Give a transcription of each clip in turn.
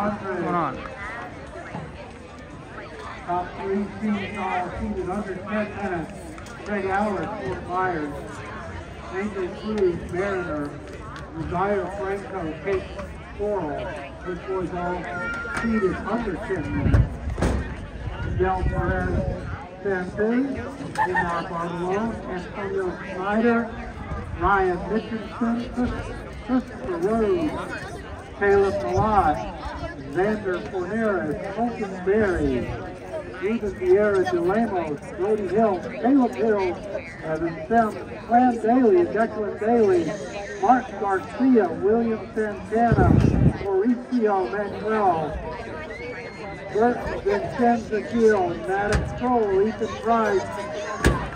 What's going on? Top three teams all seated under 10 minutes. Craig Allard, Fort Myers. Angel Cruz, Mariner. Desire Franco, Cape Coral. This boys all seated under 10 minutes. Del Perez, Santos, Omar Barlow, Antonio Snyder, Ryan Mitchelson, Christopher Rose, Caleb Malott, Xander Forneris, Colton Berry, Ethan Vieira de Lemos, Brody Hill, Caleb Hill, Evan Sims, Clan Daly, Declan Daly, Mark Garcia, William Santana, Mauricio Manuel, Bert Vincenzo Gill, Maddox Cole, Ethan Price,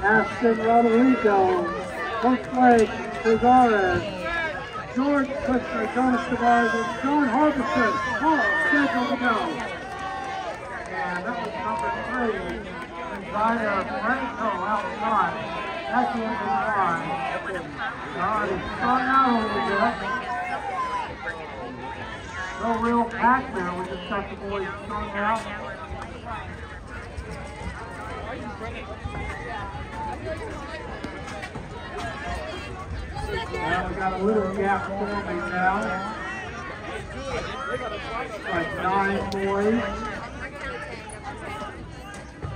Ashton Rodrigo, Coach Blake, Cesares, George Kushner, Jonas Tavares, and Sean Harbison, all scheduled to go. And that was number three, Desire Franco out front. That's the end of the line. Uh, he's starting out a little bit. No real pack there, we just got the boys strung out. Now we got a little gap forming now. Like nine boys.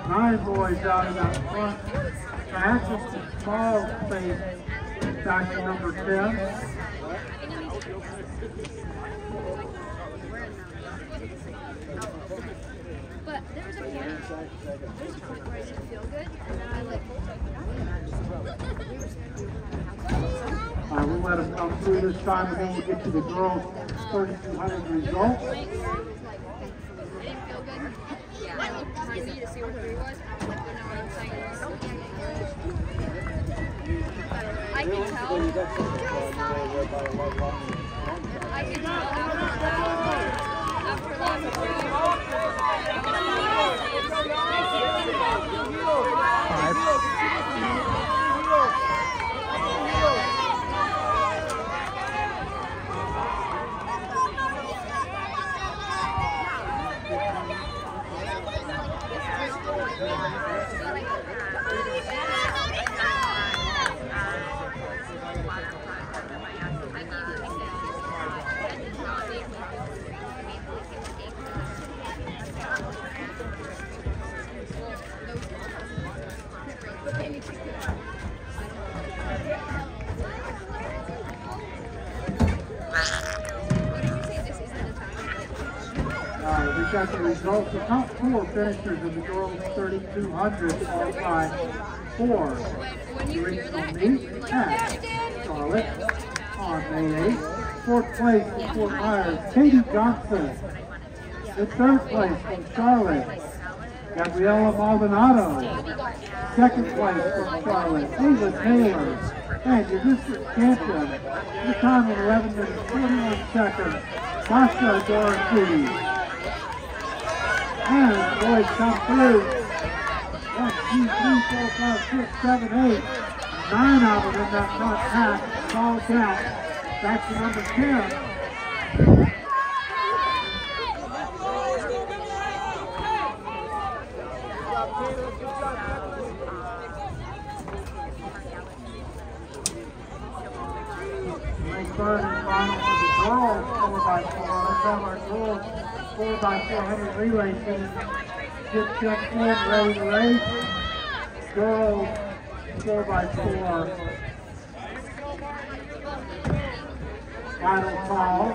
Nine boys out in that front. That's just a small space back to number 10. But there was a point, there's a point where I didn't feel good, and then I like, through this time, and then we'll get to the girls' 3,200 results. I didn't feel good. Yeah, I looked behind me to see where three was. You know what I'm saying? I can tell. I can tell after, after What did you say? This isn't the right, got the results. The top four finishers in the girls' 3,200 qualify for When you the hear regional that, meet you're like, at Charlotte on May 8th. Fourth place for Fort Myers, Katie Johnson. In third place from Charlotte, Gabriela Maldonado. Second place from Charlotte, Ava Taylor. And your district champion, the time of 11 minutes 41 seconds, Sasha Dorothy. And boys come through. One, two, three, four, five, six, seven, eight. Nine of them in that front pack. Ball count. Back to number 10. Make third and final for the girls, four by four. Let's have our girls four by four hundred relay team. Get checked in, ready to race. Girls, four by four. Final call.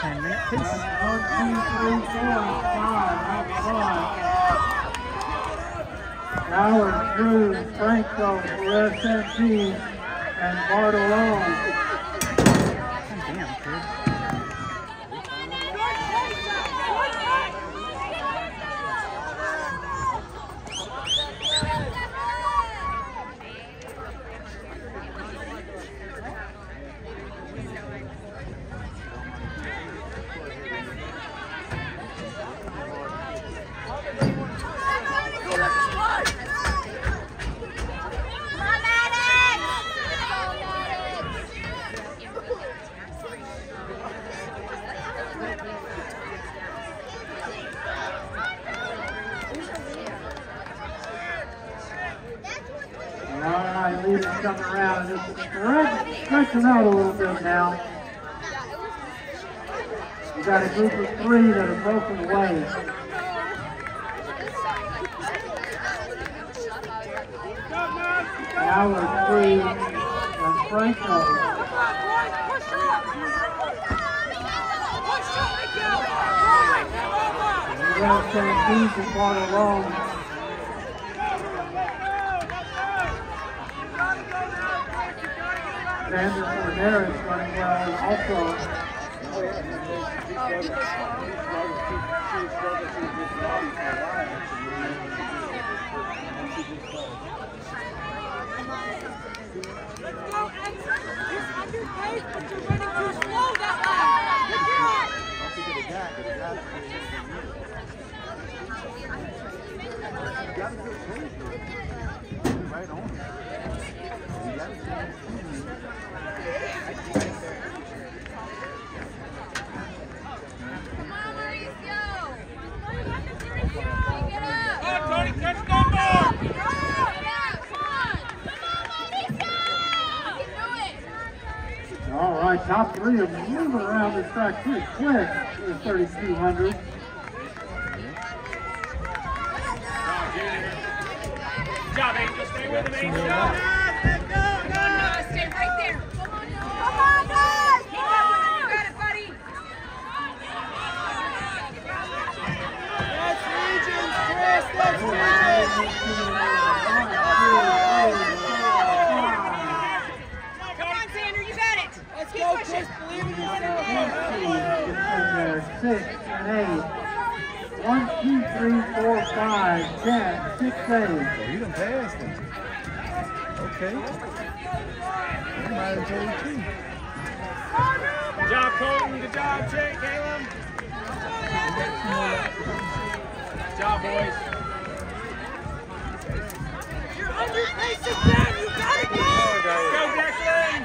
Ten minute pace. One, two, three, four, five, out front. Howard, Cruz, For SMG, and Bartolone. Damn, kid. All right, leaders coming around. Just stretch, stretch them out a little bit now. You got a group of three that are broken away. Howard, Cruz, and Franco. Got Santis and Bartolone. Xander Corderas running well also. Tony, top three of them moving around this track pretty quick in the 3200. Good job, Angel. Stay with him, Angel. Stay right there. Come on, guys! Keep up. You got it, buddy. Come on, Xander, you got it. Believe in there, six eight. One, two, three, four, five, ten, six, eight. Oh, you done passed him. Okay. That might too. Good job, Colton. Good job, Jake, Caleb. Good job, boys. Let's go, Declan.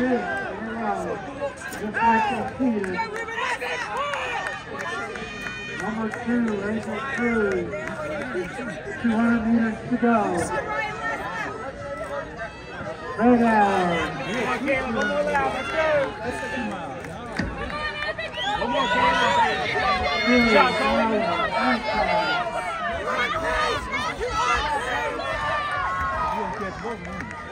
In two, Angel Cruz. 200 meters to go. Right out. Come on, One more lap. Let's go. One more, Caleb. Cruz, job, Cole. You done catch both of them.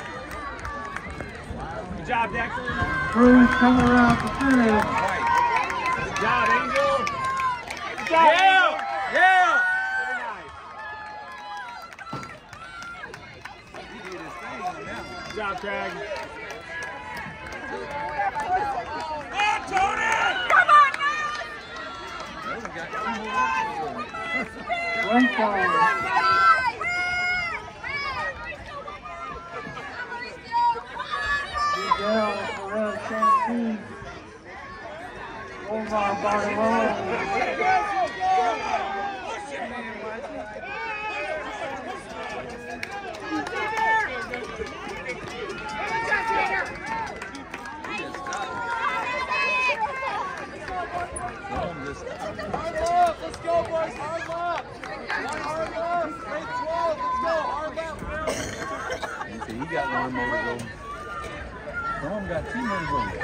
Good job, Declan. Cruz coming around the finish. Good job, Angel. Good job, Angel. Yeah. Very nice. Good job, Craig. Franco. 'Em this time. Hard left. Let's go, boys. Hard. One hard left. Straight 12. Let's go. Hard left. You got one more to go. Tom got two more to